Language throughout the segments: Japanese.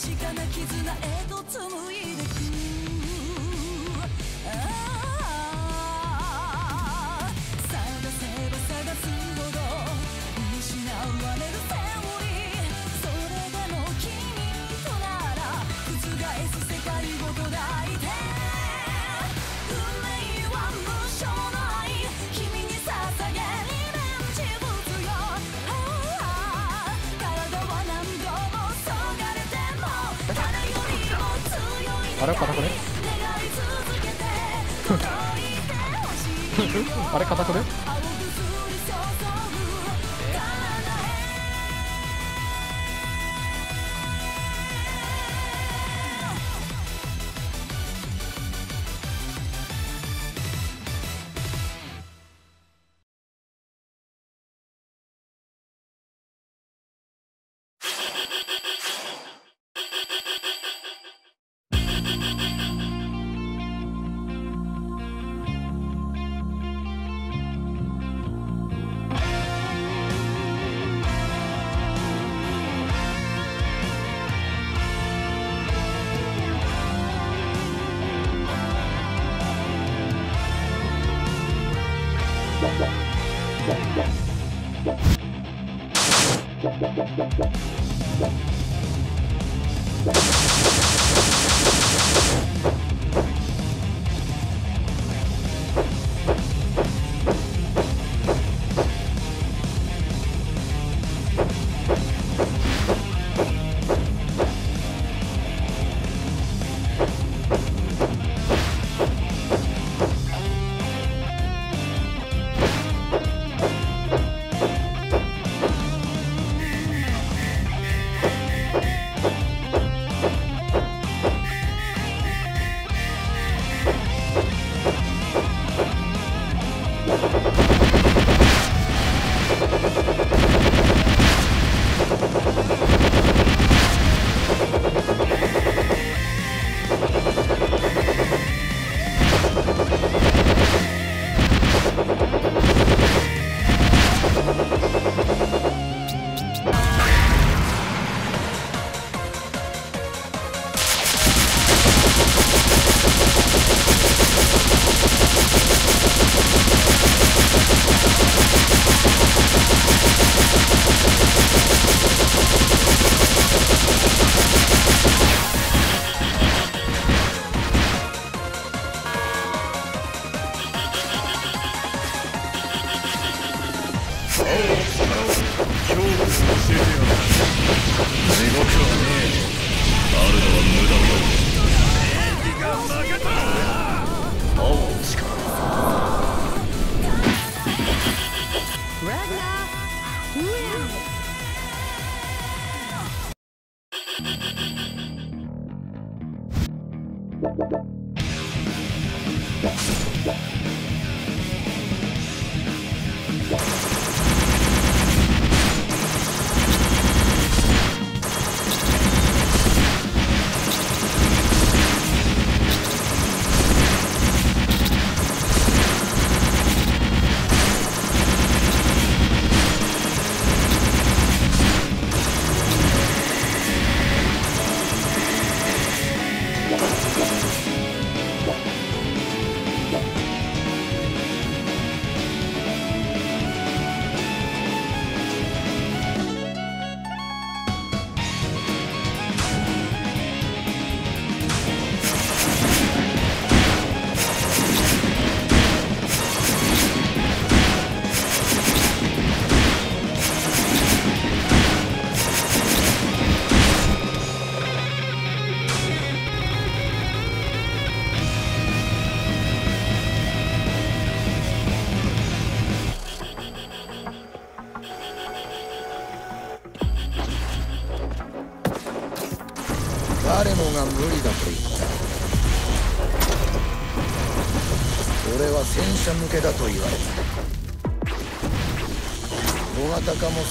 確かな絆へあれ片これあれ肩これ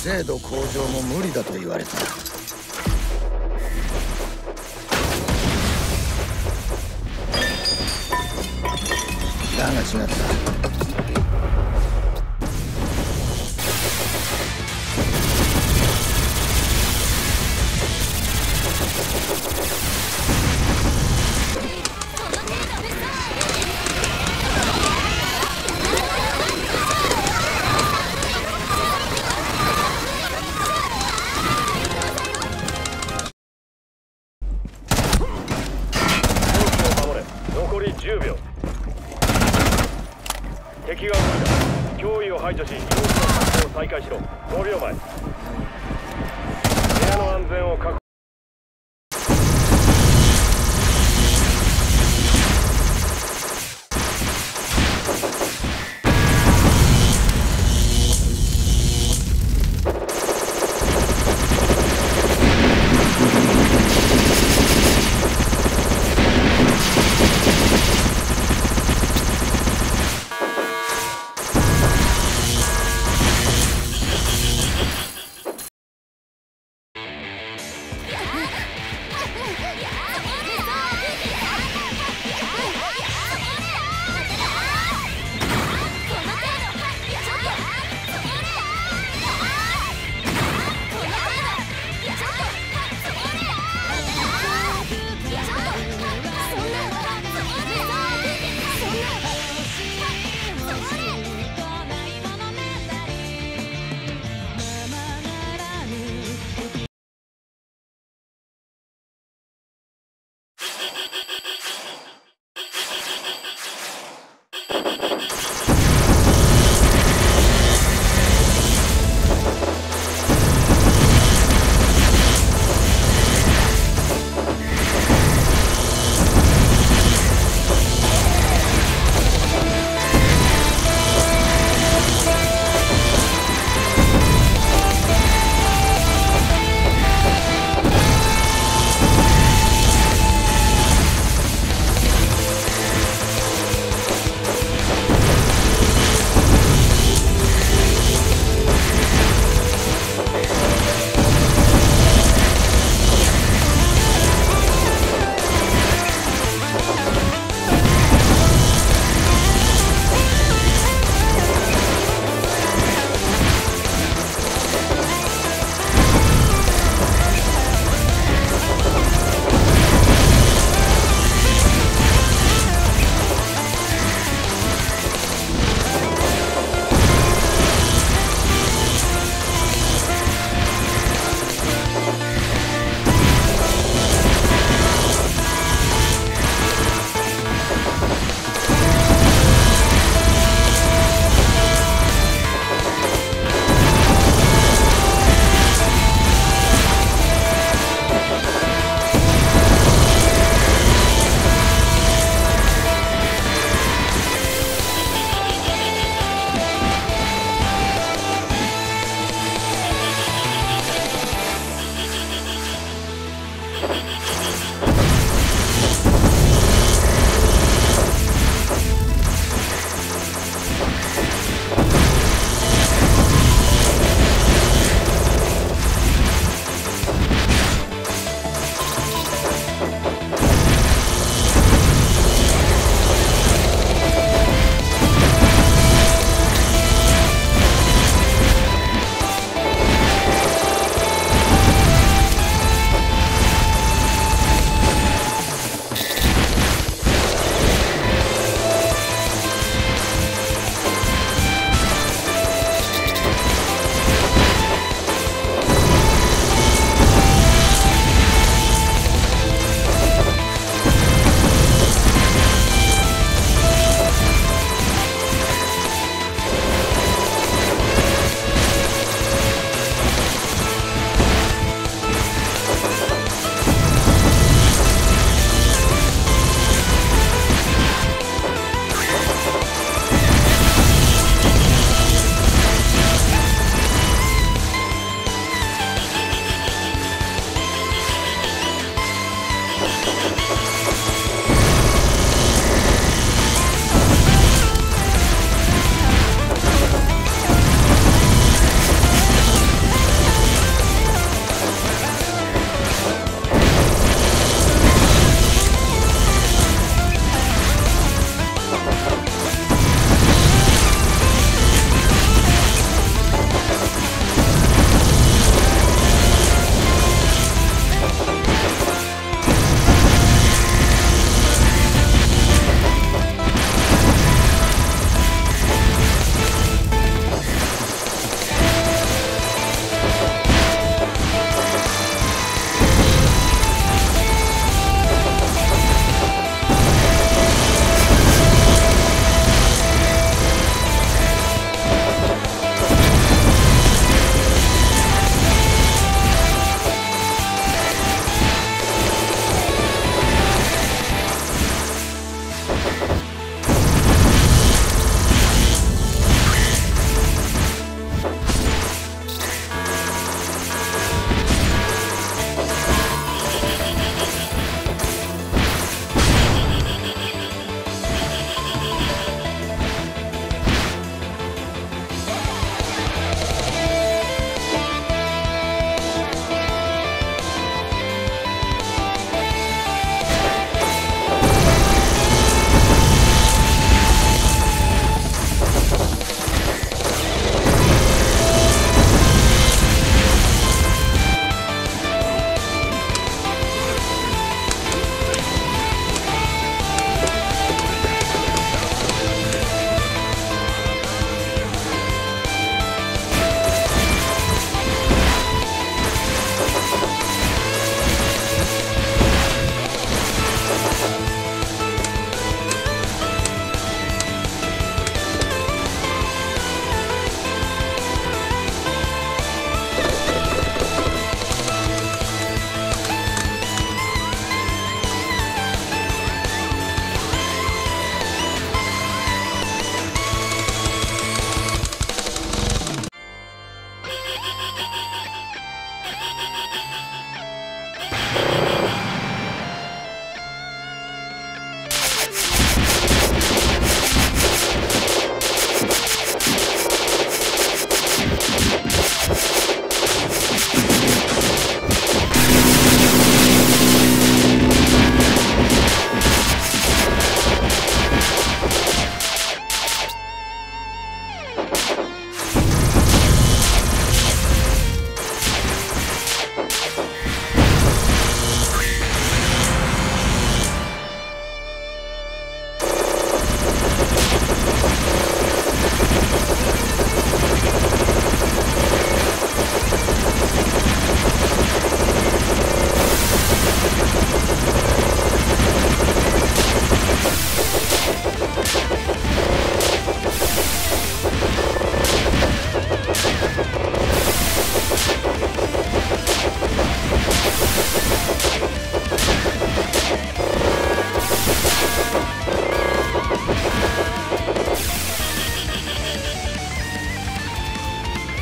精度向上も無理だと言われただが違った。敵が動いた脅威を排除し様子の活動を再開しろ。5秒前。部屋の安全を確保。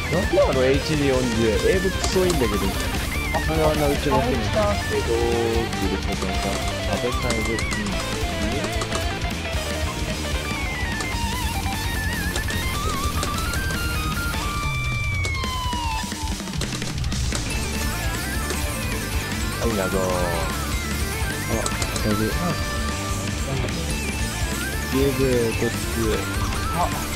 今の HD40 英語クソいいんだけどあれはあんなうちの人に江戸来ることさ食べたいで。はいなぞあ。だいぶゲームこっち